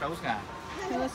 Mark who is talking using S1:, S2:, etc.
S1: Có đậu